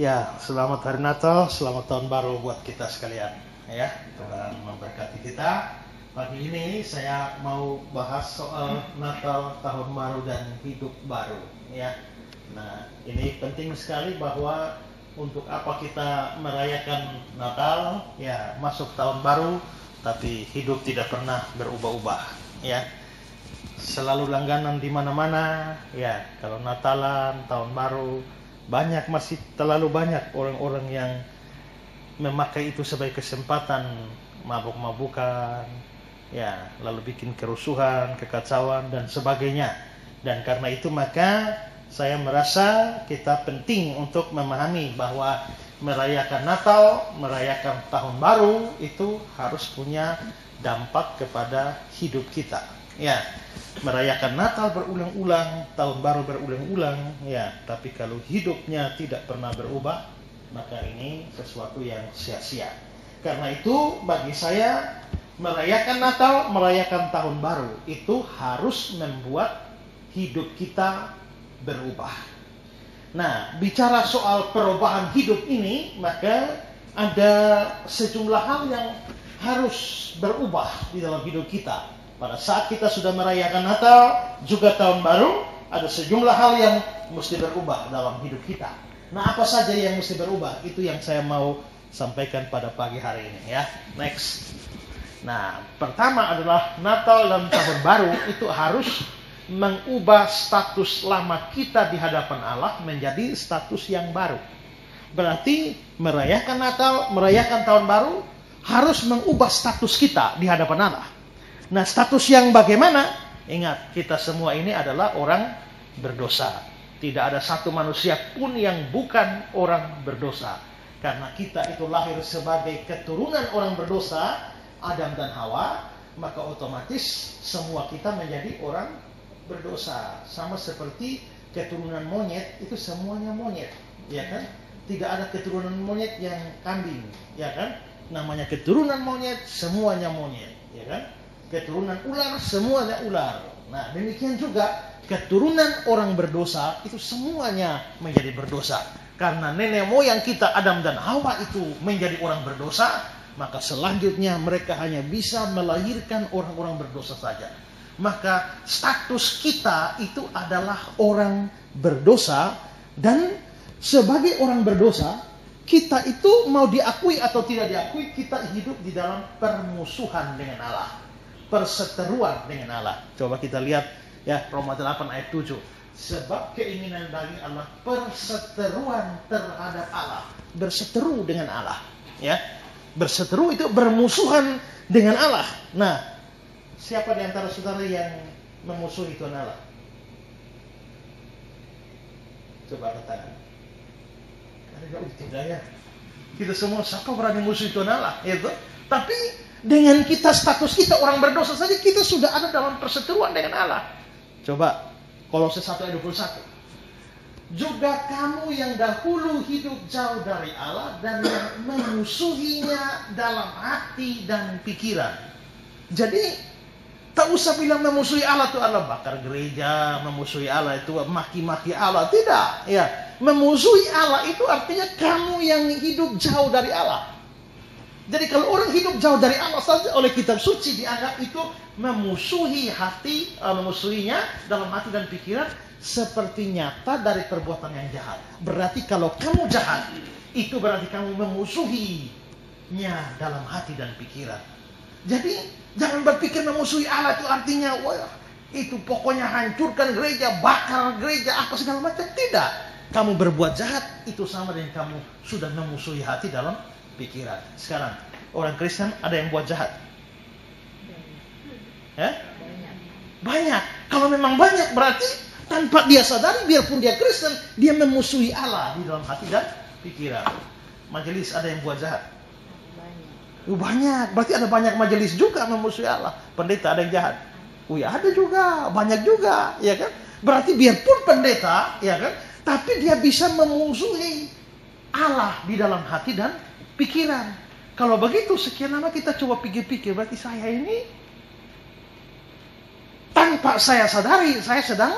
Ya, selamat hari Natal, selamat tahun baru buat kita sekalian. Ya, Tuhan memberkati kita. Pagi ini saya mau bahas soal Natal, tahun baru dan hidup baru. Ya, nah ini penting sekali bahwa untuk apa kita merayakan Natal, ya masuk tahun baru, tapi hidup tidak pernah berubah-ubah. Ya, selalu langganan di mana-mana. Ya, kalau Natalan, tahun baru, banyak masih terlalu banyak orang-orang yang memakai itu sebagai kesempatan mabuk-mabukan, ya, lalu bikin kerusuhan, kekacauan dan sebagainya. Dan karena itu maka saya merasa kita penting untuk memahami bahwa merayakan Natal, merayakan tahun baru itu harus punya dampak kepada hidup kita. Ya, merayakan Natal berulang-ulang, tahun baru berulang-ulang, ya, tapi kalau hidupnya tidak pernah berubah, maka ini sesuatu yang sia-sia. Karena itu bagi saya merayakan Natal, merayakan tahun baru itu harus membuat hidup kita berubah. Nah, bicara soal perubahan hidup ini, maka ada sejumlah hal yang harus berubah di dalam hidup kita. Pada saat kita sudah merayakan Natal, juga tahun baru, ada sejumlah hal yang mesti berubah dalam hidup kita. Nah, apa saja yang mesti berubah? Itu yang saya mau sampaikan pada pagi hari ini ya. Next. Nah, pertama adalah Natal dan Tahun Baru itu harus mengubah status lama kita di hadapan Allah menjadi status yang baru. Berarti merayakan Natal, merayakan Tahun Baru harus mengubah status kita di hadapan Allah. Nah, status yang bagaimana? Ingat, kita semua ini adalah orang berdosa. Tidak ada satu manusia pun yang bukan orang berdosa. Karena kita itu lahir sebagai keturunan orang berdosa, Adam dan Hawa, maka otomatis semua kita menjadi orang berdosa. Sama seperti keturunan monyet, itu semuanya monyet. Ya kan? Tidak ada keturunan monyet yang kambing. Ya kan? Namanya keturunan monyet, semuanya monyet. Ya kan? Keturunan ular semuanya ular. Nah, demikian juga keturunan orang berdosa itu semuanya menjadi berdosa. Karena nenek moyang kita Adam dan Hawa itu menjadi orang berdosa, maka selanjutnya mereka hanya bisa melahirkan orang-orang berdosa saja. Maka status kita itu adalah orang berdosa dan sebagai orang berdosa kita itu mau diakui atau tidak diakui kita hidup di dalam permusuhan dengan Allah perseteruan dengan Allah. Coba kita lihat ya Roma 8 ayat 7. Sebab keinginan bagi Allah perseteruan terhadap Allah, berseteru dengan Allah, ya. Berseteru itu bermusuhan dengan Allah. Nah, siapa di antara saudara yang memusuhi Tuhan Allah? Coba katakan. Tidak ya. Kita semua siapa berani musuh Tuhan Allah? Itu. Tapi dengan kita status kita orang berdosa saja kita sudah ada dalam perseteruan dengan Allah. Coba Kolose 1 ayat 21. Juga kamu yang dahulu hidup jauh dari Allah dan yang memusuhinya dalam hati dan pikiran. Jadi tak usah bilang memusuhi Allah itu Allah bakar gereja, memusuhi Allah itu maki-maki Allah. Tidak, ya. Memusuhi Allah itu artinya kamu yang hidup jauh dari Allah. Jadi kalau orang hidup jauh dari Allah saja oleh kitab suci dianggap itu memusuhi hati, uh, memusuhinya dalam hati dan pikiran seperti nyata dari perbuatan yang jahat. Berarti kalau kamu jahat, itu berarti kamu memusuhinya dalam hati dan pikiran. Jadi jangan berpikir memusuhi Allah itu artinya wah itu pokoknya hancurkan gereja, bakar gereja, apa segala macam. Tidak. Kamu berbuat jahat itu sama dengan kamu sudah memusuhi hati dalam pikiran. Sekarang orang Kristen ada yang buat jahat? Ya? Banyak. Kalau memang banyak berarti tanpa dia sadari biarpun dia Kristen dia memusuhi Allah di dalam hati dan pikiran. Majelis ada yang buat jahat? Banyak. Banyak. Berarti ada banyak majelis juga memusuhi Allah. Pendeta ada yang jahat? Oh ya ada juga, banyak juga, ya kan? Berarti biarpun pendeta, ya kan? Tapi dia bisa memusuhi Allah di dalam hati dan pikiran. Kalau begitu sekian lama kita coba pikir-pikir berarti saya ini tanpa saya sadari saya sedang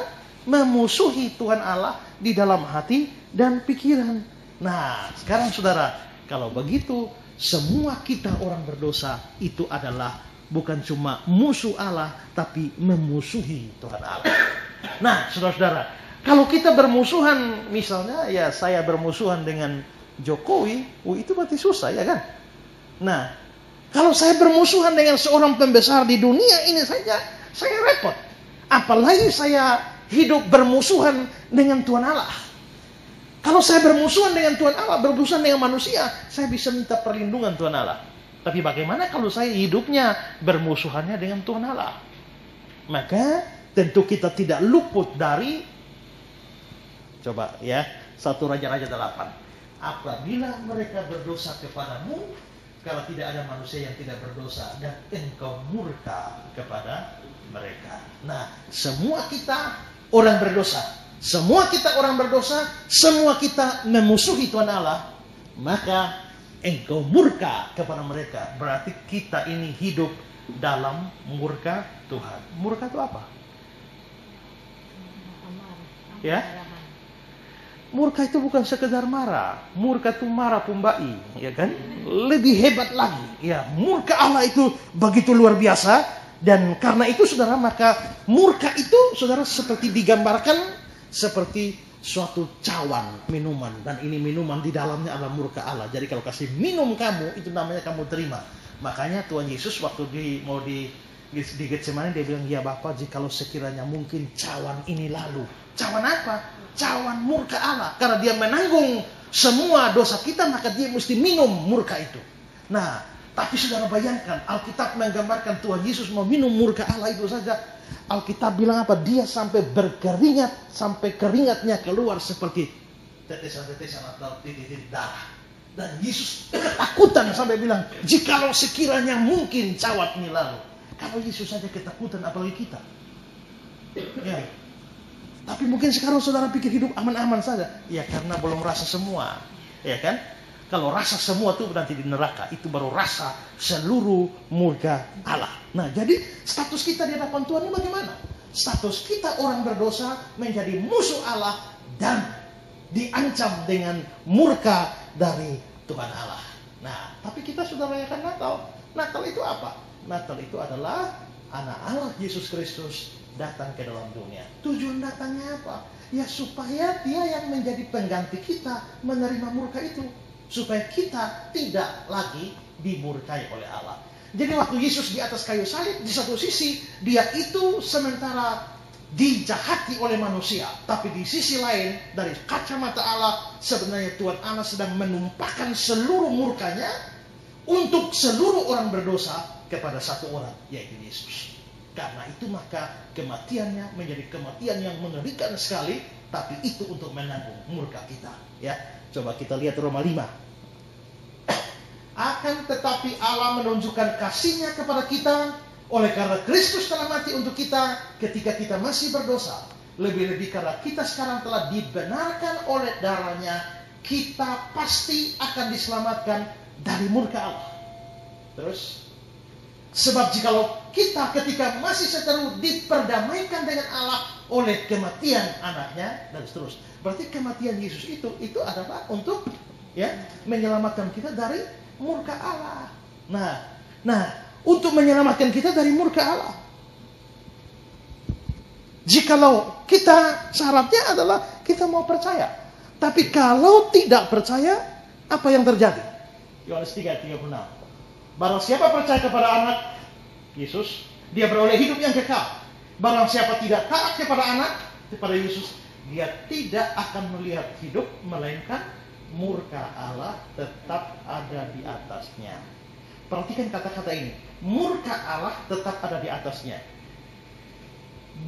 memusuhi Tuhan Allah di dalam hati dan pikiran. Nah, sekarang saudara, kalau begitu semua kita orang berdosa itu adalah bukan cuma musuh Allah tapi memusuhi Tuhan Allah. Nah, saudara-saudara, kalau kita bermusuhan misalnya ya saya bermusuhan dengan Jokowi, oh itu berarti susah ya kan? Nah, kalau saya bermusuhan dengan seorang pembesar di dunia ini saja, saya repot. Apalagi saya hidup bermusuhan dengan Tuhan Allah. Kalau saya bermusuhan dengan Tuhan Allah, bermusuhan dengan manusia, saya bisa minta perlindungan Tuhan Allah. Tapi bagaimana kalau saya hidupnya bermusuhannya dengan Tuhan Allah? Maka tentu kita tidak luput dari coba ya satu raja-raja delapan. Apabila mereka berdosa kepadamu, kalau tidak ada manusia yang tidak berdosa dan engkau murka kepada mereka. Nah, semua kita orang berdosa. Semua kita orang berdosa, semua kita memusuhi Tuhan Allah, maka engkau murka kepada mereka. Berarti kita ini hidup dalam murka Tuhan. Murka itu apa? Ya? Murka itu bukan sekedar marah. Murka itu marah pembai, ya kan? Lebih hebat lagi. Ya, murka Allah itu begitu luar biasa dan karena itu saudara maka murka itu saudara seperti digambarkan seperti suatu cawan minuman dan ini minuman di dalamnya adalah murka Allah. Jadi kalau kasih minum kamu itu namanya kamu terima. Makanya Tuhan Yesus waktu di mau di di Getsemani dia bilang ya Bapak jikalau sekiranya mungkin cawan ini lalu. Cawan apa? Cawan murka Allah. Karena dia menanggung semua dosa kita maka dia mesti minum murka itu. Nah, tapi saudara bayangkan Alkitab menggambarkan Tuhan Yesus mau minum murka Allah itu saja Alkitab bilang apa? Dia sampai berkeringat, sampai keringatnya keluar seperti tetesan-tetesan atau titik-titik darah. Dan Yesus ketakutan sampai bilang, jikalau sekiranya mungkin cawat ini lalu. Kalau Yesus saja ketakutan, apalagi kita. Ya. Tapi mungkin sekarang saudara pikir hidup aman-aman saja. Ya karena belum rasa semua. Ya kan? Kalau rasa semua itu nanti di neraka, itu baru rasa seluruh murka Allah. Nah, jadi status kita di hadapan Tuhan ini bagaimana? Status kita orang berdosa menjadi musuh Allah dan diancam dengan murka dari Tuhan Allah. Nah, tapi kita sudah merayakan Natal. Natal itu apa? Natal itu adalah anak Allah Yesus Kristus datang ke dalam dunia. Tujuan datangnya apa? Ya supaya dia yang menjadi pengganti kita menerima murka itu supaya kita tidak lagi dimurkai oleh Allah. Jadi waktu Yesus di atas kayu salib, di satu sisi dia itu sementara dijahati oleh manusia, tapi di sisi lain dari kacamata Allah sebenarnya Tuhan Allah sedang menumpahkan seluruh murkanya untuk seluruh orang berdosa kepada satu orang, yaitu Yesus. Karena itu maka kematiannya menjadi kematian yang mengerikan sekali, tapi itu untuk menanggung murka kita. Ya, coba kita lihat Roma 5 akan tetapi Allah menunjukkan kasihnya kepada kita oleh karena Kristus telah mati untuk kita ketika kita masih berdosa. Lebih-lebih karena kita sekarang telah dibenarkan oleh darahnya, kita pasti akan diselamatkan dari murka Allah. Terus, sebab jikalau kita ketika masih seteru diperdamaikan dengan Allah oleh kematian anaknya dan seterusnya. Berarti kematian Yesus itu itu adalah untuk ya menyelamatkan kita dari murka Allah. Nah, nah, untuk menyelamatkan kita dari murka Allah. Jikalau kita syaratnya adalah kita mau percaya. Tapi kalau tidak percaya, apa yang terjadi? Yohanes 3 36. Barang siapa percaya kepada anak Yesus, dia beroleh hidup yang kekal. Barang siapa tidak taat kepada anak, kepada Yesus, dia tidak akan melihat hidup, melainkan murka Allah tetap ada di atasnya. Perhatikan kata-kata ini. Murka Allah tetap ada di atasnya.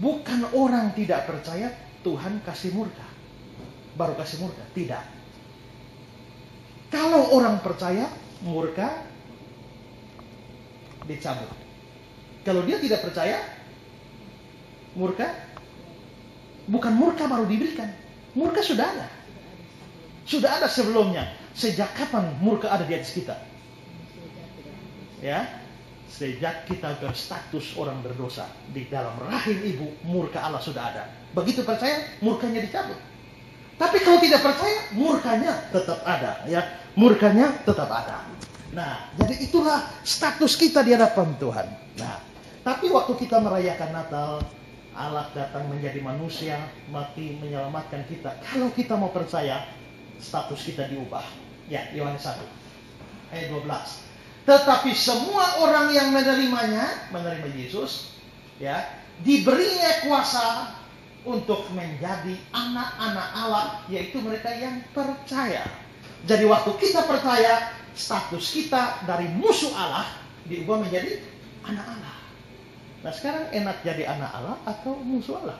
Bukan orang tidak percaya Tuhan kasih murka. Baru kasih murka. Tidak. Kalau orang percaya murka dicabut. Kalau dia tidak percaya murka bukan murka baru diberikan. Murka sudah ada. Sudah ada sebelumnya. Sejak kapan murka ada di atas kita? Ya, sejak kita berstatus orang berdosa di dalam rahim ibu, murka Allah sudah ada. Begitu percaya, murkanya dicabut. Tapi kalau tidak percaya, murkanya tetap ada, ya. Murkanya tetap ada. Nah, jadi itulah status kita di hadapan Tuhan. Nah, tapi waktu kita merayakan Natal, Allah datang menjadi manusia, mati menyelamatkan kita. Kalau kita mau percaya, status kita diubah. Ya, Yohanes 1 ayat 12. Tetapi semua orang yang menerimanya, menerima Yesus, ya, diberinya kuasa untuk menjadi anak-anak Allah, yaitu mereka yang percaya. Jadi waktu kita percaya, status kita dari musuh Allah diubah menjadi anak Allah. Nah sekarang enak jadi anak Allah atau musuh Allah?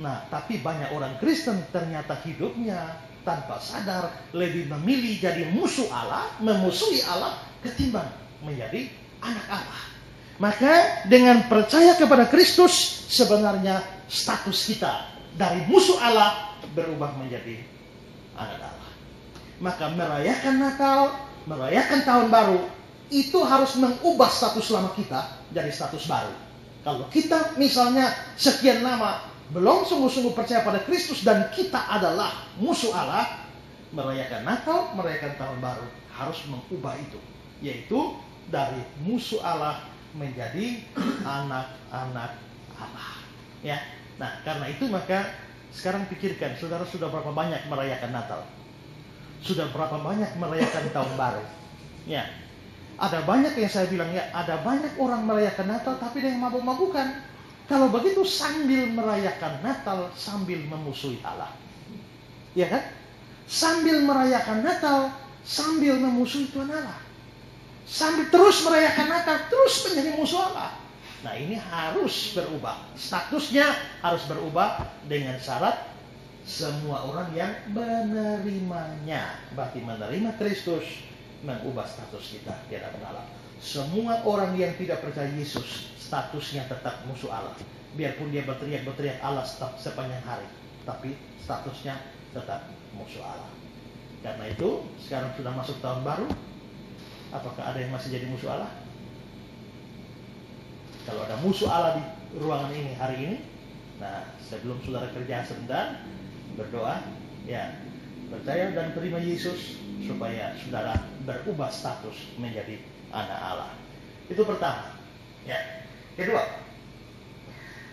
Nah tapi banyak orang Kristen ternyata hidupnya tanpa sadar lebih memilih jadi musuh Allah, memusuhi Allah ketimbang menjadi anak Allah. Maka dengan percaya kepada Kristus sebenarnya status kita dari musuh Allah berubah menjadi anak Allah. Maka merayakan Natal, merayakan tahun baru itu harus mengubah status lama kita jadi status baru. Kalau kita misalnya sekian lama belum sungguh-sungguh percaya pada Kristus dan kita adalah musuh Allah, merayakan Natal, merayakan tahun baru harus mengubah itu, yaitu dari musuh Allah menjadi anak-anak Allah. Ya. Nah, karena itu maka sekarang pikirkan, saudara sudah berapa banyak merayakan Natal? Sudah berapa banyak merayakan tahun baru? Ya. Ada banyak yang saya bilang ya, ada banyak orang merayakan Natal tapi dengan mabuk-mabukan. Kalau begitu sambil merayakan Natal sambil memusuhi Allah. Ya kan? Sambil merayakan Natal sambil memusuhi Tuhan Allah. Sambil terus merayakan Natal terus menjadi musuh Allah. Nah ini harus berubah. Statusnya harus berubah dengan syarat semua orang yang menerimanya. Berarti menerima Kristus mengubah status kita di hadapan Allah. Semua orang yang tidak percaya Yesus statusnya tetap musuh Allah. Biarpun dia berteriak-berteriak Allah sepanjang hari, tapi statusnya tetap musuh Allah. Karena itu, sekarang sudah masuk tahun baru, apakah ada yang masih jadi musuh Allah? Kalau ada musuh Allah di ruangan ini hari ini, nah sebelum saudara kerja sebentar, berdoa, ya percaya dan terima Yesus supaya saudara berubah status menjadi anak Allah. Itu pertama. Ya. Kedua,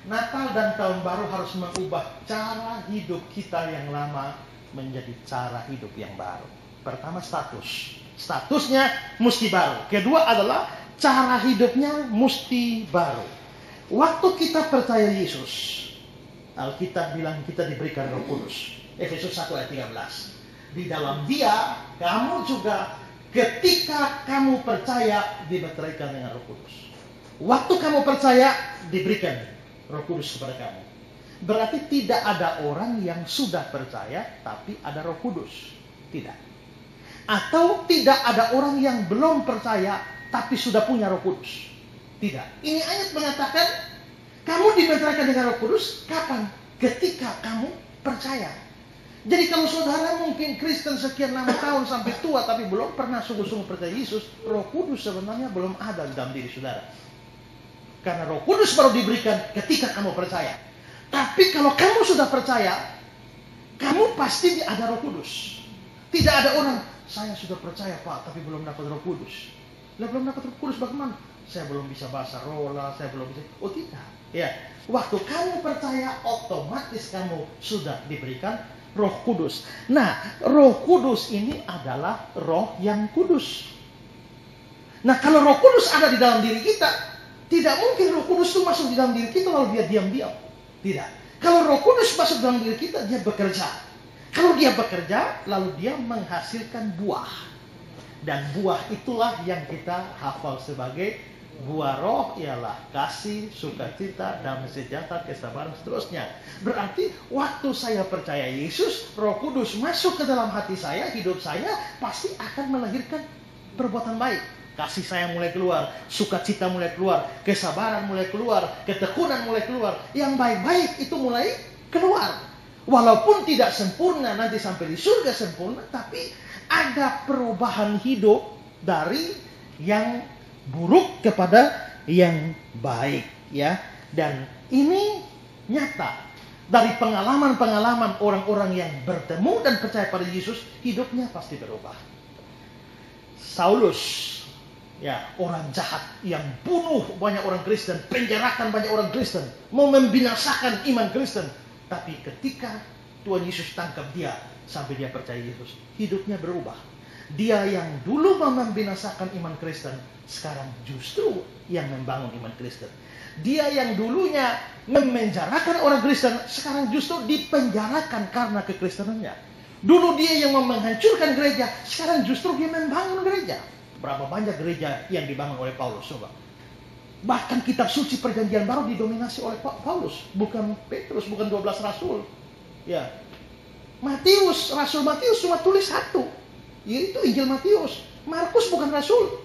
Natal dan Tahun Baru harus mengubah cara hidup kita yang lama menjadi cara hidup yang baru. Pertama status. Statusnya mesti baru. Kedua adalah cara hidupnya mesti baru. Waktu kita percaya Yesus, Alkitab bilang kita diberikan roh kudus. Efesus 1 ayat 13. Di dalam dia, kamu juga ketika kamu percaya diberikan dengan roh kudus. Waktu kamu percaya diberikan Roh Kudus kepada kamu. Berarti tidak ada orang yang sudah percaya tapi ada Roh Kudus. Tidak. Atau tidak ada orang yang belum percaya tapi sudah punya Roh Kudus. Tidak. Ini ayat mengatakan kamu dibentrakan dengan Roh Kudus kapan? Ketika kamu percaya. Jadi kalau saudara mungkin Kristen sekian lama tahun sampai tua tapi belum pernah sungguh-sungguh percaya Yesus, Roh Kudus sebenarnya belum ada dalam diri saudara. Karena roh kudus baru diberikan ketika kamu percaya. Tapi kalau kamu sudah percaya, kamu pasti ada roh kudus. Tidak ada orang, saya sudah percaya pak, tapi belum dapat roh kudus. Lah belum dapat roh kudus bagaimana? Saya belum bisa bahasa rola, saya belum bisa. Oh tidak. Ya, waktu kamu percaya, otomatis kamu sudah diberikan roh kudus. Nah, roh kudus ini adalah roh yang kudus. Nah, kalau roh kudus ada di dalam diri kita, tidak mungkin roh kudus itu masuk di dalam diri kita lalu dia diam-diam. Tidak. Kalau roh kudus masuk dalam diri kita, dia bekerja. Kalau dia bekerja, lalu dia menghasilkan buah. Dan buah itulah yang kita hafal sebagai buah roh ialah kasih, sukacita, damai sejahtera, kesabaran, seterusnya. Berarti waktu saya percaya Yesus, Roh Kudus masuk ke dalam hati saya, hidup saya pasti akan melahirkan perbuatan baik kasih sayang mulai keluar, sukacita mulai keluar, kesabaran mulai keluar, ketekunan mulai keluar, yang baik-baik itu mulai keluar. Walaupun tidak sempurna nanti sampai di surga sempurna, tapi ada perubahan hidup dari yang buruk kepada yang baik, ya. Dan ini nyata. Dari pengalaman-pengalaman orang-orang yang bertemu dan percaya pada Yesus, hidupnya pasti berubah. Saulus, ya orang jahat yang bunuh banyak orang Kristen, penjarakan banyak orang Kristen, mau membinasakan iman Kristen. Tapi ketika Tuhan Yesus tangkap dia sampai dia percaya Yesus, hidupnya berubah. Dia yang dulu membinasakan iman Kristen, sekarang justru yang membangun iman Kristen. Dia yang dulunya memenjarakan orang Kristen, sekarang justru dipenjarakan karena kekristenannya. Dulu dia yang menghancurkan gereja, sekarang justru dia membangun gereja. Berapa banyak gereja yang dibangun oleh Paulus, coba. Bahkan kitab suci perjanjian baru didominasi oleh Paulus, bukan Petrus, bukan 12 rasul. Ya. Matius, Rasul Matius cuma tulis satu, yaitu Injil Matius. Markus bukan rasul.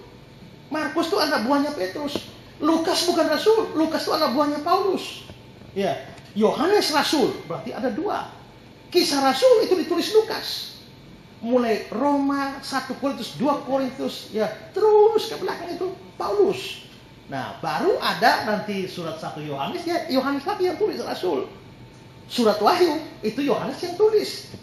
Markus itu anak buahnya Petrus. Lukas bukan rasul, Lukas itu anak buahnya Paulus. Ya, Yohanes rasul, berarti ada dua. Kisah rasul itu ditulis Lukas. Mulai Roma, 1 Korintus, 2 Korintus, ya terus ke belakang itu Paulus. Nah, baru ada nanti surat 1 Yohanes, ya Yohanes lagi yang tulis rasul. Surat Wahyu itu Yohanes yang tulis.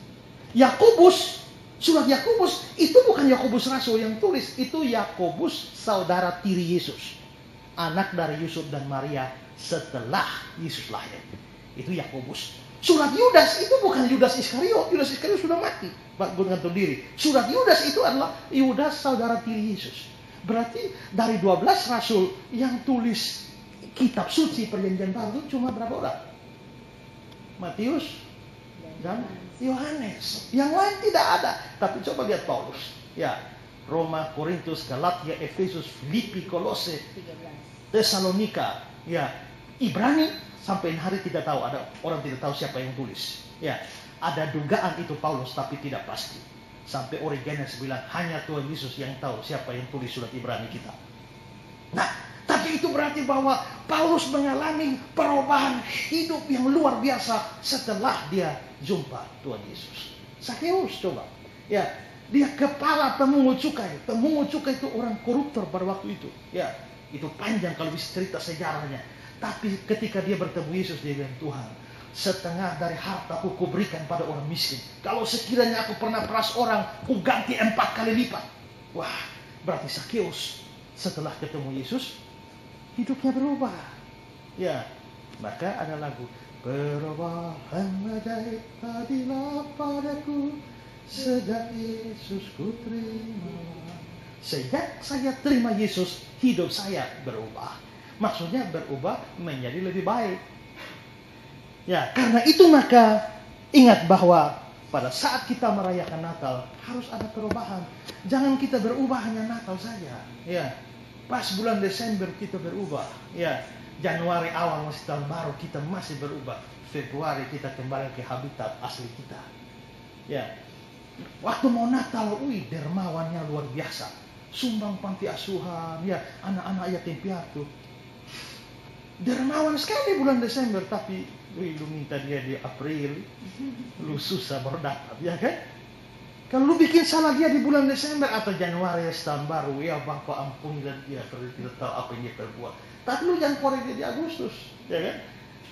Yakobus, surat Yakobus itu bukan Yakobus rasul yang tulis, itu Yakobus saudara tiri Yesus anak dari Yusuf dan Maria setelah Yesus lahir. Itu Yakobus. Surat Yudas itu bukan Yudas Iskariot. Yudas Iskariot sudah mati. Bergantung diri. Surat Yudas itu adalah Yudas saudara tiri Yesus. Berarti dari 12 rasul yang tulis kitab suci perjanjian baru cuma berapa orang? Matius dan Yohanes. Yang lain tidak ada. Tapi coba lihat Paulus. Ya, Roma, Korintus, Galatia, Efesus, Filipi, Kolose, Tesalonika, ya Ibrani sampai hari tidak tahu ada orang tidak tahu siapa yang tulis. Ya, ada dugaan itu Paulus tapi tidak pasti. Sampai Origenes bilang hanya Tuhan Yesus yang tahu siapa yang tulis surat Ibrani kita. Nah, tapi itu berarti bahwa Paulus mengalami perubahan hidup yang luar biasa setelah dia jumpa Tuhan Yesus. Sakeus coba. Ya, dia kepala pemungut cukai. Pemungut cukai itu orang koruptor pada waktu itu. Ya, itu panjang kalau bisa cerita sejarahnya. Tapi ketika dia bertemu Yesus, dia bilang, Tuhan, setengah dari hartaku kuberikan pada orang miskin. Kalau sekiranya aku pernah peras orang, ku ganti empat kali lipat. Wah, berarti Sakeus setelah ketemu Yesus, hidupnya berubah. Ya, maka ada lagu, Perubahan ajaib tadilah padaku, sejak Yesus terima. Sejak saya terima Yesus, hidup saya berubah. Maksudnya berubah menjadi lebih baik. Ya, karena itu maka ingat bahwa pada saat kita merayakan Natal harus ada perubahan. Jangan kita berubah hanya Natal saja. Ya, pas bulan Desember kita berubah. Ya, Januari awal masih tahun baru kita masih berubah. Februari kita kembali ke habitat asli kita. Ya, waktu mau Natal, wih dermawannya luar biasa sumbang panti asuhan, ya anak-anak yatim piatu. Dermawan sekali bulan Desember, tapi wih, lu minta dia di April, lu susah berdapat, ya kan? Kalau lu bikin salah dia di bulan Desember atau Januari ya setahun baru, ya Bapak ampuni dan dia tidak tahu apa yang dia perbuat. Tapi lu jangan korek dia di Agustus, ya kan?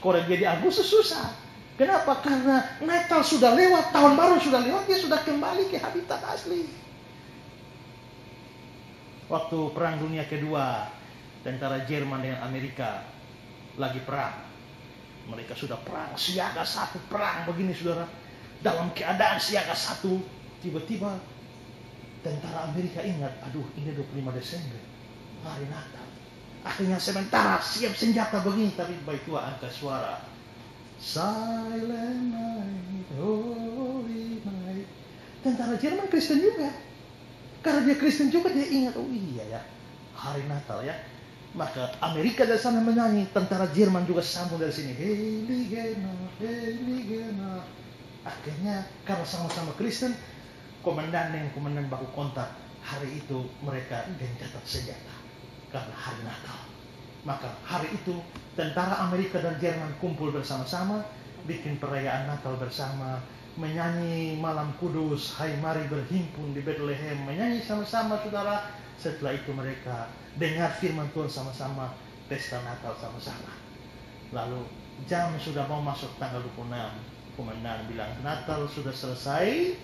Korek dia di Agustus susah. Kenapa? Karena Natal sudah lewat, tahun baru sudah lewat, dia sudah kembali ke habitat asli waktu perang dunia kedua antara Jerman dengan Amerika lagi perang. Mereka sudah perang, siaga satu perang begini saudara. Dalam keadaan siaga satu, tiba-tiba tentara Amerika ingat, aduh ini 25 Desember, hari Natal. Akhirnya sementara siap senjata begini, tapi baik tua angkat suara. Silent night, holy night. Tentara Jerman Kristen juga. Karena dia Kristen juga dia ingat, oh iya ya, hari Natal ya. Maka Amerika dari sana menyanyi, tentara Jerman juga sambung dari sini. Heligena, Heligena. Akhirnya karena sama-sama Kristen, komandan dan komandan baku kontak, hari itu mereka gencatan senjata. Karena hari Natal. Maka hari itu tentara Amerika dan Jerman kumpul bersama-sama, bikin perayaan Natal bersama, menyanyi malam kudus, hai mari berhimpun di Bethlehem, menyanyi sama-sama saudara. Setelah itu mereka dengar firman Tuhan sama-sama, pesta Natal sama-sama. Lalu jam sudah mau masuk tanggal 26. Komandan bilang Natal sudah selesai,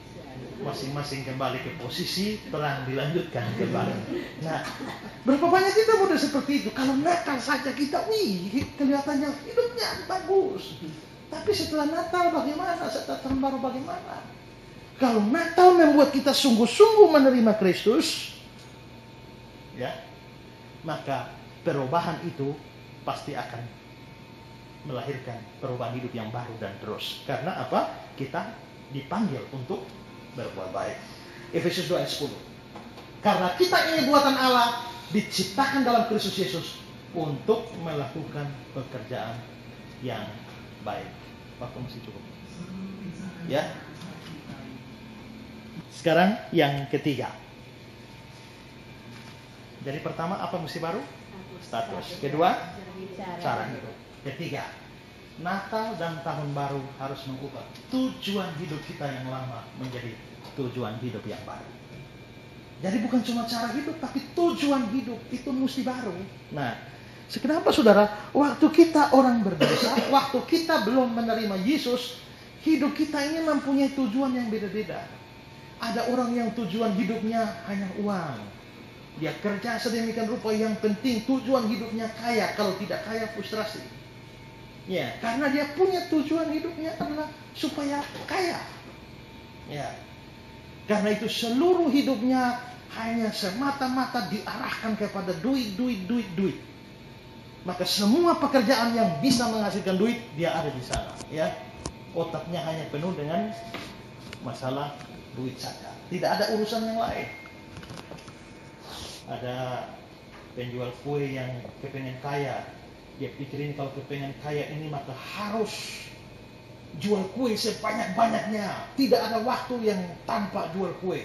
masing-masing kembali ke posisi, perang dilanjutkan kembali. Nah, berapa banyak kita mudah seperti itu? Kalau Natal saja kita, wih, kelihatannya hidupnya bagus. Tapi setelah Natal bagaimana? Setelah tahun baru bagaimana? Kalau Natal membuat kita sungguh-sungguh menerima Kristus, ya, maka perubahan itu pasti akan melahirkan perubahan hidup yang baru dan terus. Karena apa? Kita dipanggil untuk berbuat baik. Efesus 2 ayat 10. Karena kita ini buatan Allah diciptakan dalam Kristus Yesus untuk melakukan pekerjaan yang baik. Waktu masih cukup. Ya. Sekarang yang ketiga. Jadi pertama apa mesti baru? Status. Kedua, cara hidup. Ketiga, Natal dan Tahun Baru harus mengubah tujuan hidup kita yang lama menjadi tujuan hidup yang baru. Jadi bukan cuma cara hidup, tapi tujuan hidup itu mesti baru. Nah, kenapa saudara? Waktu kita orang berdosa, waktu kita belum menerima Yesus, hidup kita ini mempunyai tujuan yang beda-beda. Ada orang yang tujuan hidupnya hanya uang. Dia kerja sedemikian rupa yang penting tujuan hidupnya kaya. Kalau tidak kaya frustrasi. Ya, karena dia punya tujuan hidupnya adalah supaya kaya. Ya. Karena itu seluruh hidupnya hanya semata-mata diarahkan kepada duit, duit, duit, duit. Maka semua pekerjaan yang bisa menghasilkan duit dia ada di sana, ya. Otaknya hanya penuh dengan masalah duit saja. Tidak ada urusan yang lain. Ada penjual kue yang kepengen kaya, dia pikirin kalau kepengen kaya ini maka harus jual kue sebanyak-banyaknya. Tidak ada waktu yang tanpa jual kue.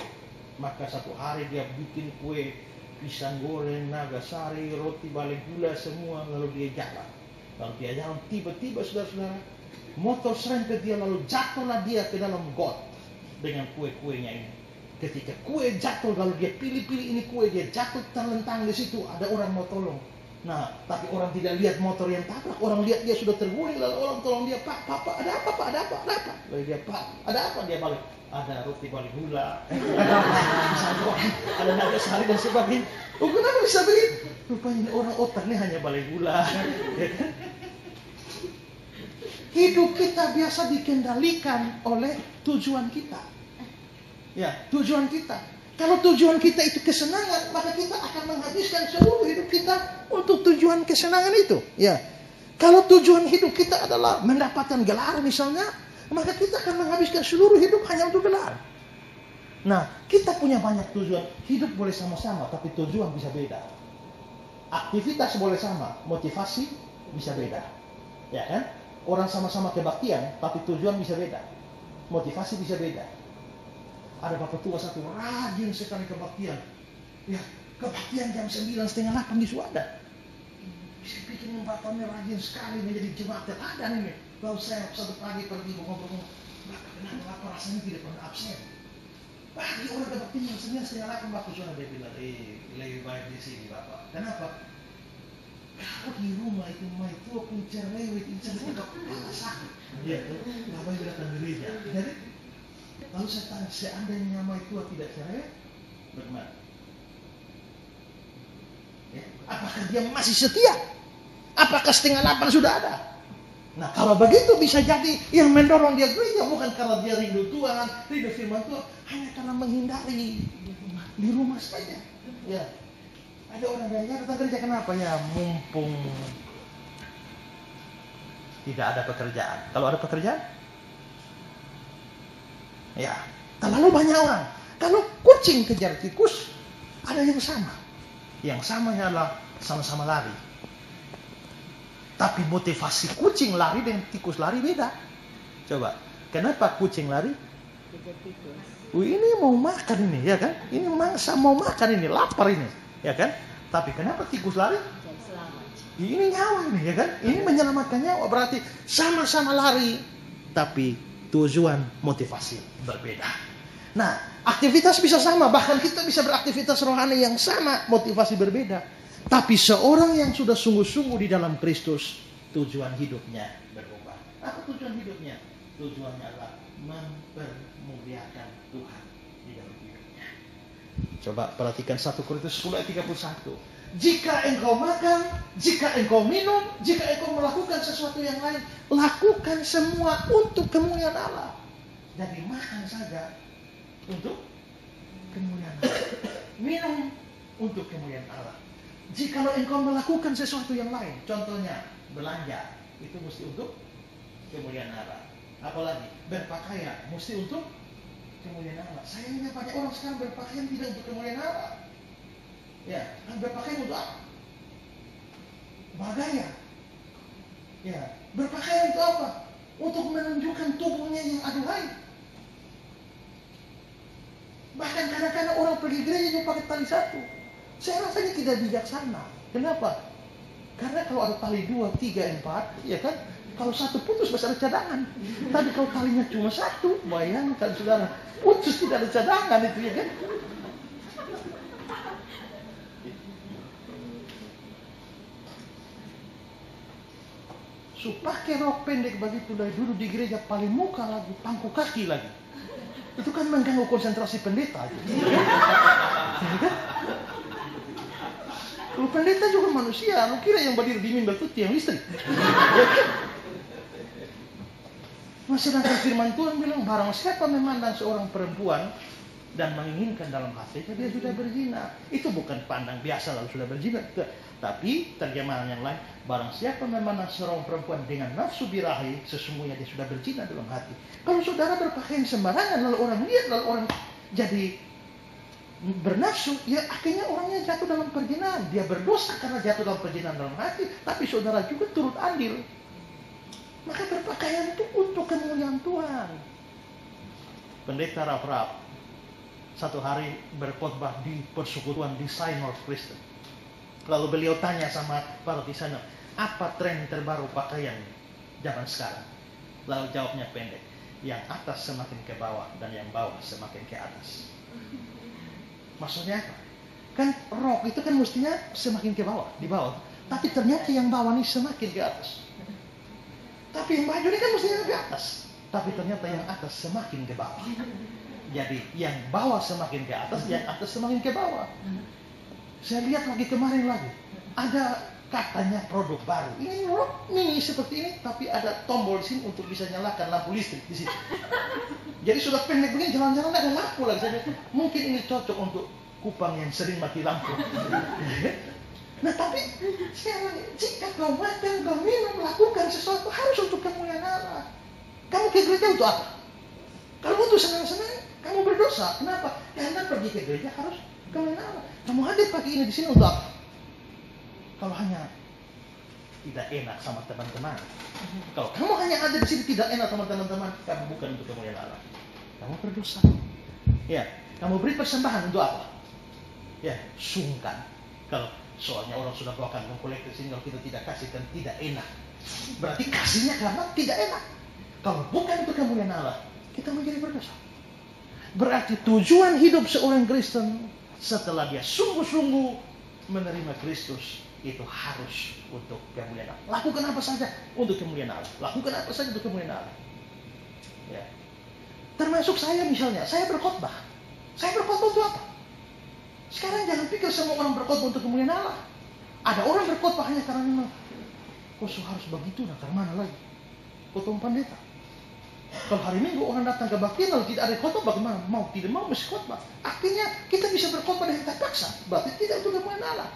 Maka satu hari dia bikin kue pisang goreng, naga sari, roti balik gula semua lalu dia jalan. Lalu dia jalan tiba-tiba saudara-saudara motor serempet dia lalu jatuhlah dia ke dalam got dengan kue-kuenya ini. Ketika kue jatuh lalu dia pilih-pilih ini kue dia jatuh terlentang di situ ada orang mau tolong Nah, tapi orang tidak lihat motor yang tabrak, orang lihat dia sudah terguling, lalu orang tolong dia, Pak, Pak, ada apa, Pak, ada apa, ada apa? Lalu dia, Pak, ada apa? Dia balik, ada roti balik gula, ada naga sari dan sebagainya. Oh, kenapa bisa begitu? Rupanya orang otaknya hanya balik gula. Ya kan? Hidup kita biasa dikendalikan oleh tujuan kita. Ya, tujuan kita. Kalau tujuan kita itu kesenangan, maka kita akan menghabiskan seluruh hidup kita untuk tujuan kesenangan itu. Ya. Kalau tujuan hidup kita adalah mendapatkan gelar misalnya, maka kita akan menghabiskan seluruh hidup hanya untuk gelar. Nah, kita punya banyak tujuan. Hidup boleh sama-sama, tapi tujuan bisa beda. Aktivitas boleh sama, motivasi bisa beda. Ya kan? Orang sama-sama kebaktian, tapi tujuan bisa beda. Motivasi bisa beda ada bapak tua satu rajin sekali kebaktian. Ya, kebaktian jam sembilan setengah delapan di Suada. Bisa bikin bapaknya rajin sekali menjadi jemaat teladan ini. Lalu saya satu pagi pergi ngomong-ngomong, bapak kenapa bapak rasanya tidak pernah absen? Pagi orang kebaktian jam sembilan setengah delapan bapak sudah dia bilang, eh lebih baik di sini bapak. Kenapa? Kalau di rumah itu mah itu pun cerewet, itu cerewet, sakit. Ya, bapak bilang gereja. Jadi Lalu saya tanya, seandainya nama itu tidak cerai, bagaimana? Ya, apakah dia masih setia? Apakah setengah delapan sudah ada? Nah kalau begitu bisa jadi yang mendorong dia gereja bukan karena dia rindu Tuhan, rindu firman Tuhan, hanya karena menghindari di rumah saja. Ya, ada orang yang datang kerja kenapa ya? Mumpung tidak ada pekerjaan. Kalau ada pekerjaan, Ya, terlalu banyak orang. Kalau kucing kejar tikus, ada yang sama. Yang sama adalah sama-sama lari. Tapi motivasi kucing lari dengan tikus lari beda. Coba, kenapa kucing lari? Oh, ini mau makan ini, ya kan? Ini mangsa mau makan ini, lapar ini, ya kan? Tapi kenapa tikus lari? Ini nyawa ini, ya kan? Ini menyelamatkan nyawa, berarti sama-sama lari, tapi tujuan motivasi berbeda. Nah, aktivitas bisa sama, bahkan kita bisa beraktivitas rohani yang sama, motivasi berbeda. Tapi seorang yang sudah sungguh-sungguh di dalam Kristus, tujuan hidupnya berubah. Apa tujuan hidupnya? Tujuannya adalah mempermuliakan Tuhan di dalam hidupnya. Coba perhatikan 1 Korintus 10 ayat 31. Jika engkau makan, jika engkau minum, jika engkau melakukan sesuatu yang lain, lakukan semua untuk kemuliaan Allah. Jadi makan saja untuk kemuliaan Allah. Minum untuk kemuliaan Allah. Jika engkau melakukan sesuatu yang lain, contohnya belanja, itu mesti untuk kemuliaan Allah. Apalagi berpakaian, mesti untuk kemuliaan Allah. Sayangnya banyak orang sekarang berpakaian tidak untuk kemuliaan Allah. Ya, kan berpakaian untuk apa? Bergaya. Ya, berpakaian untuk apa? Untuk menunjukkan tubuhnya yang aduhai. Bahkan kadang-kadang orang pergi gereja juga pakai tali satu. Saya rasanya tidak bijaksana. Kenapa? Karena kalau ada tali dua, tiga, empat, ya kan? Kalau satu putus ada cadangan. Tapi kalau talinya cuma satu, bayangkan saudara, putus tidak ada cadangan itu ya kan? Su pakai rok pendek begitu dari dulu di gereja paling muka lagi, pangku kaki lagi. Itu kan mengganggu konsentrasi pendeta. Gitu. Lu pendeta juga manusia, lu kira yang berdiri di mimbar itu tiang listrik. Nah, sedangkan firman Tuhan bilang barang siapa memandang seorang perempuan dan menginginkan dalam hatinya dia sudah berzina. Itu bukan pandang biasa lalu sudah berzina. Tapi terjemahan yang lain, barang siapa memandang seorang perempuan dengan nafsu birahi, sesungguhnya dia sudah berzina dalam hati. Kalau saudara berpakaian sembarangan, lalu orang lihat, lalu orang jadi bernafsu, ya akhirnya orangnya jatuh dalam perjinahan. Dia berdosa karena jatuh dalam perjinahan dalam hati, tapi saudara juga turut andil. Maka berpakaian itu untuk kemuliaan Tuhan. Pendeta Raf satu hari berkhotbah di persekutuan North Kristen Lalu beliau tanya sama para di sana, apa tren terbaru pakaian zaman sekarang? Lalu jawabnya pendek, yang atas semakin ke bawah dan yang bawah semakin ke atas. Maksudnya apa? Kan rok itu kan mestinya semakin ke bawah, di bawah. Tapi ternyata yang bawah ini semakin ke atas. Tapi yang baju ini kan mestinya ke atas. Tapi ternyata yang atas semakin ke bawah. Jadi yang bawah semakin ke atas, yang atas semakin ke bawah. Saya lihat lagi kemarin lagi. Ada katanya produk baru. Ini rok mini seperti ini, tapi ada tombol di sini untuk bisa nyalakan lampu listrik di sini. Jadi sudah pendek begini jalan-jalan ada lampu lagi. Saya mungkin ini cocok untuk kupang yang sering mati lampu. Nah tapi sekali jika kau makan, kau minum, lakukan sesuatu harus untuk kemuliaan Allah. Kamu ke gereja untuk apa? Kalau untuk senang-senang, kamu berdosa. Kenapa? Karena pergi ke gereja harus Kemuliaan Kamu hadir pagi ini di sini untuk apa? Kalau hanya tidak enak sama teman-teman. Kalau kamu hanya ada di sini tidak enak sama teman-teman, kamu bukan untuk kemuliaan Allah. Kamu berdosa. Ya, kamu beri persembahan untuk apa? Ya, sungkan. Kalau soalnya orang sudah bawakan mengkolektif sini kalau kita tidak kasih dan tidak enak. Berarti kasihnya karena tidak enak. Kalau bukan untuk kemuliaan Allah, kita menjadi berdosa. Berarti tujuan hidup seorang Kristen setelah dia sungguh-sungguh menerima Kristus itu harus untuk kemuliaan Allah. Lakukan apa saja untuk kemuliaan Allah. Lakukan apa saja untuk kemuliaan Allah. Ya. Termasuk saya misalnya, saya berkhotbah. Saya berkhotbah untuk apa? Sekarang jangan pikir semua orang berkhotbah untuk kemuliaan Allah. Ada orang berkhotbah hanya karena memang kok harus begitu nah karena mana lagi? Kau pendeta. Kalau hari Minggu orang datang ke bakti lalu tidak ada khotbah bagaimana? Mau tidak mau mesti khotbah. Akhirnya kita bisa berkhotbah dengan terpaksa. Berarti tidak untuk kemuliaan Allah.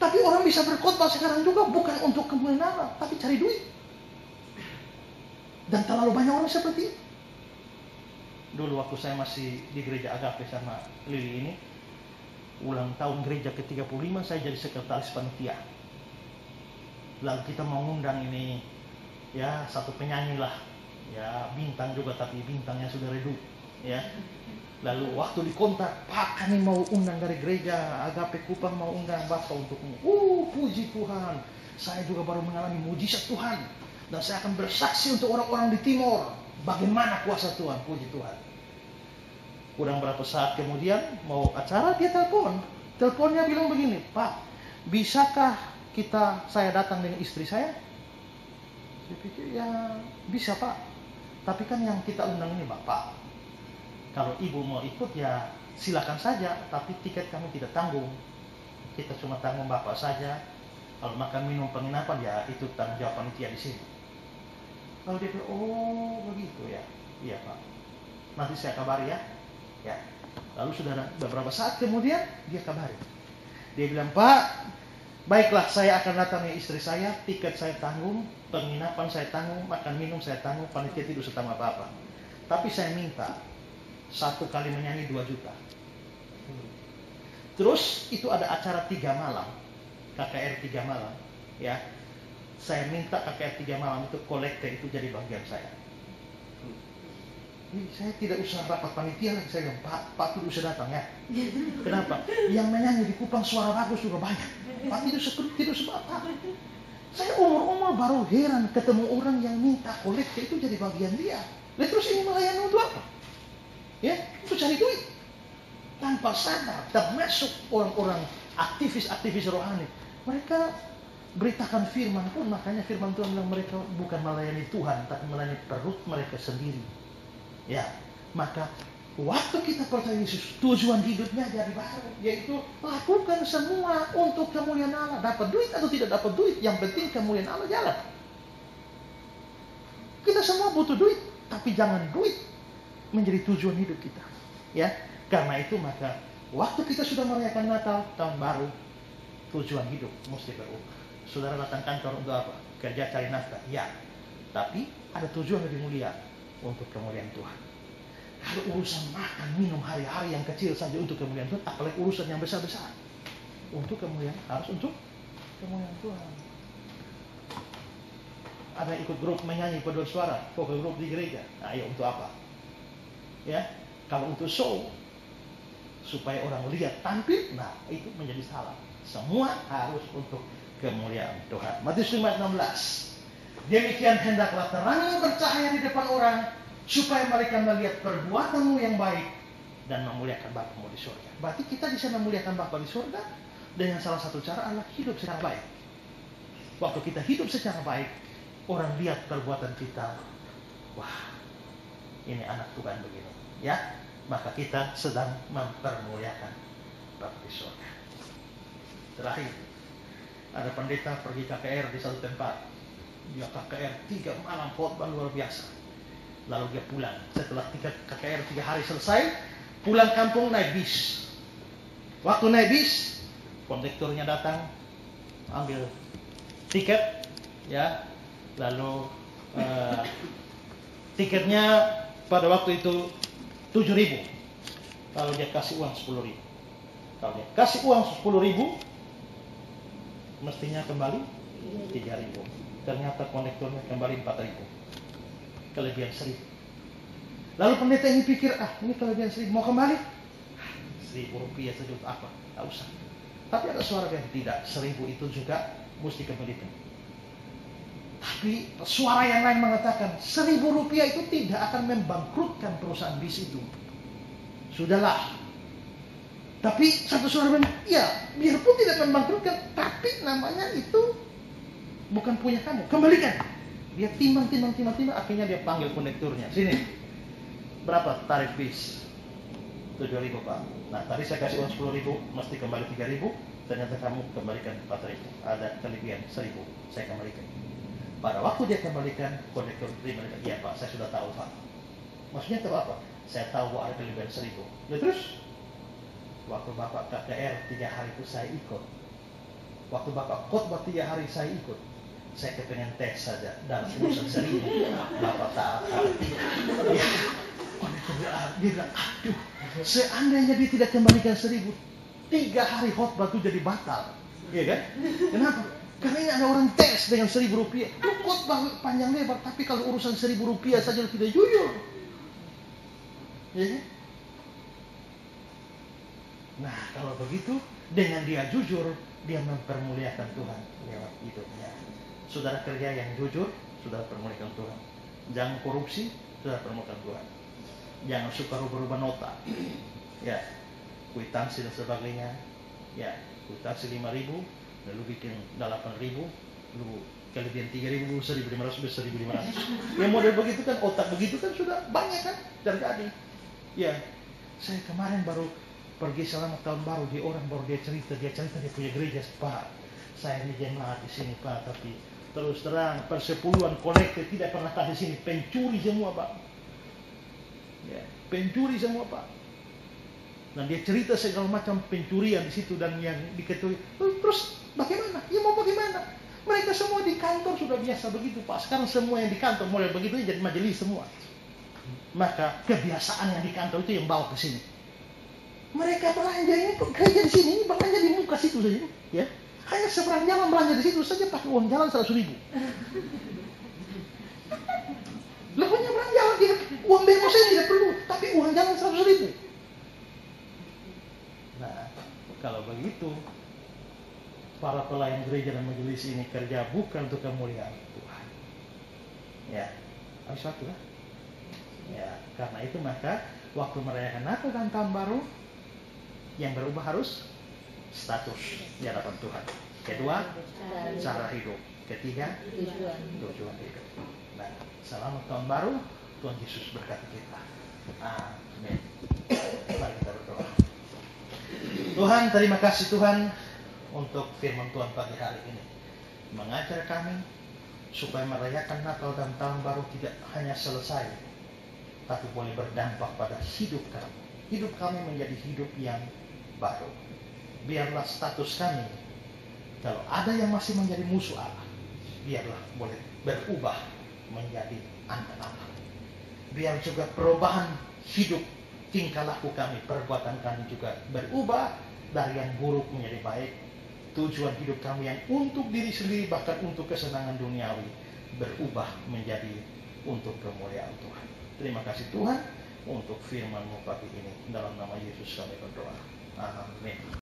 Tapi orang bisa berkhotbah sekarang juga bukan untuk kemuliaan Allah, tapi cari duit. Dan terlalu banyak orang seperti itu. Dulu waktu saya masih di gereja Agape sama Lili ini, ulang tahun gereja ke-35 saya jadi sekretaris panitia. Lalu kita mau ngundang ini ya satu penyanyi lah ya bintang juga tapi bintangnya sudah redup ya. Lalu waktu dikontak pak kami mau undang dari gereja agape kupang mau undang bapak untukmu. Uh puji Tuhan. Saya juga baru mengalami mujizat Tuhan. Dan saya akan bersaksi untuk orang-orang di timur. Bagaimana kuasa Tuhan? Puji Tuhan. Kurang berapa saat kemudian mau acara dia telepon. Teleponnya bilang begini pak bisakah kita saya datang dengan istri saya? Saya pikir ya bisa pak, tapi kan yang kita undang ini bapak. Kalau ibu mau ikut ya silakan saja, tapi tiket kami tidak tanggung. Kita cuma tanggung bapak saja. Kalau makan minum penginapan ya itu tanggung jawab panitia di sini. Lalu dia bilang, oh begitu ya, iya pak. Nanti saya kabari ya, ya. Lalu sudah beberapa saat kemudian dia kabari. Dia bilang, Pak, baiklah saya akan datangi istri saya, tiket saya tanggung, penginapan saya tanggung, makan minum saya tanggung, panitia tidak usah apa-apa. Tapi saya minta satu kali menyanyi dua juta. Terus itu ada acara tiga malam, KKR tiga malam, ya. Saya minta KKR tiga malam itu kolekte itu jadi bagian saya. Ini saya tidak usah rapat panitia saya bilang, Pak, Pak tidak usah datang ya. Kenapa? Yang menyanyi di Kupang suara bagus juga banyak. Pak tidak usah Pak. Saya umur-umur baru heran ketemu orang yang minta kolekte itu jadi bagian dia. Lalu terus ini melayani untuk apa? Ya, itu cari duit. Tanpa sadar, termasuk orang-orang aktivis-aktivis rohani. Mereka beritakan firman pun, makanya firman Tuhan bilang mereka bukan melayani Tuhan, tapi melayani perut mereka sendiri. Ya, maka waktu kita percaya Yesus, tujuan hidupnya jadi baru, yaitu lakukan semua untuk kemuliaan Allah. Dapat duit atau tidak dapat duit, yang penting kemuliaan Allah jalan. Kita semua butuh duit, tapi jangan duit menjadi tujuan hidup kita. Ya, karena itu maka waktu kita sudah merayakan Natal, tahun baru, tujuan hidup mesti berubah. Saudara datang kantor untuk apa? Kerja cari nafkah. Ya, tapi ada tujuan lebih mulia untuk kemuliaan Tuhan. Kalau urusan makan, minum hari-hari yang kecil saja untuk kemuliaan Tuhan, apalagi urusan yang besar-besar. Untuk kemuliaan, harus untuk kemuliaan Tuhan. Ada ikut grup menyanyi paduan suara, vokal grup di gereja. Nah, ayo untuk apa? Ya, kalau untuk show, supaya orang lihat tampil, nah itu menjadi salah. Semua harus untuk kemuliaan Tuhan. Matius 5:16. Demikian hendaklah terangmu bercahaya di depan orang supaya mereka melihat perbuatanmu yang baik dan memuliakan Bapamu di surga. Berarti kita bisa memuliakan Bapa di surga dengan salah satu cara adalah hidup secara baik. Waktu kita hidup secara baik, orang lihat perbuatan kita, wah, ini anak Tuhan begini, ya. Maka kita sedang mempermuliakan Bapa di surga. Terakhir, ada pendeta pergi KKR di satu tempat. Dia KKR tiga malam khotbah luar biasa. Lalu dia pulang. Setelah tiga KKR tiga hari selesai, pulang kampung naik bis. Waktu naik bis, kondekturnya datang, ambil tiket, ya, lalu uh, tiketnya pada waktu itu tujuh ribu. Lalu dia kasih uang sepuluh ribu. Kalau dia kasih uang sepuluh ribu, mestinya kembali 3000 ternyata konektornya kembali 4000 kelebihan 1000 lalu pendeta ini pikir ah ini kelebihan 1000 mau kembali? 1000 rupiah saja untuk apa? Tak usah. Tapi ada suara yang tidak 1000 itu juga mesti kembalikan tapi suara yang lain mengatakan 1000 rupiah itu tidak akan membangkrutkan perusahaan bis itu sudahlah. Tapi satu suara bilang, ya biarpun tidak membangkrutkan, tapi namanya itu bukan punya kamu. Kembalikan. Dia timbang, timbang, timbang, timbang. Akhirnya dia panggil konekturnya. Sini. Berapa tarif bis? 7 ribu pak. Nah tadi saya kasih uang 10 ribu, mesti kembali 3 ribu. Ternyata kamu kembalikan 4 ribu. Ada kelebihan 1 ribu. Saya kembalikan. Pada waktu dia kembalikan, konektur terima. Iya pak, saya sudah tahu pak. Maksudnya tahu apa? Saya tahu bahwa ada kelebihan 1 ribu. Ya terus Waktu Bapak KKR tiga hari itu saya ikut. Waktu Bapak khotbah tiga hari saya ikut. Saya kepengen tes saja dalam urusan seribu. Bapak taat. Ya. Dia bilang, aduh, seandainya dia tidak kembalikan seribu, tiga hari khotbah itu jadi batal. Iya kan? Kenapa? Karena ini ada orang tes dengan seribu rupiah. Lu khotbah panjang lebar, tapi kalau urusan seribu rupiah saja tidak jujur. Ya kan? Nah, kalau begitu, dengan dia jujur, dia mempermuliakan Tuhan lewat hidupnya. Saudara kerja yang jujur, saudara permuliakan Tuhan. Jangan korupsi, saudara permuliakan Tuhan. Jangan suka rubah-rubah nota. ya, kuitansi dan sebagainya. Ya, kuitansi lima ribu, lalu bikin delapan ribu, lalu kelebihan 3000 1500 besar 1500 yang model begitu kan otak begitu kan sudah banyak kan terjadi ya saya kemarin baru pergi selama tahun baru dia orang baru dia cerita dia cerita dia punya gereja pak saya ini jemaat di sini pak tapi terus terang persepuluhan kolektif tidak pernah kasih sini pencuri semua pak ya pencuri semua pak dan dia cerita segala macam pencurian di situ dan yang diketahui terus bagaimana ya mau bagaimana mereka semua di kantor sudah biasa begitu Pak. Sekarang semua yang di kantor mulai begitu jadi majelis semua. Maka kebiasaan yang di kantor itu yang bawa ke sini. Mereka belanja ini gereja di sini belanja di muka situ saja, ya. Hanya seberang jalan belanja di situ saja pakai uang jalan seratus ribu. Lah punya belanja dia uang bemo saya tidak perlu, tapi uang jalan seratus ribu. Nah, kalau begitu para pelayan gereja dan majelis ini kerja bukan untuk kemuliaan Tuhan. Ya, harus suatu lah. Ya, karena itu maka waktu merayakan Natal dan Tahun Baru yang berubah harus status di hadapan Tuhan. Kedua, cara hidup. Ketiga, tujuan hidup. Nah, selamat Tahun Baru, Tuhan Yesus berkati kita. Amin. Mari kita berdoa. Tuhan, terima kasih Tuhan untuk firman Tuhan pagi hari ini. Mengajar kami supaya merayakan Natal dan Tahun Baru tidak hanya selesai, tapi boleh berdampak pada hidup kami. Hidup kami menjadi hidup yang baru. Biarlah status kami, kalau ada yang masih menjadi musuh Allah, biarlah boleh berubah menjadi anak Allah. Biar juga perubahan hidup tingkah laku kami, perbuatan kami juga berubah dari yang buruk menjadi baik, tujuan hidup kami yang untuk diri sendiri bahkan untuk kesenangan duniawi berubah menjadi untuk kemuliaan Tuhan. Terima kasih Tuhan untuk firman-Mu pagi ini. Dalam nama Yesus kami berdoa. Amin.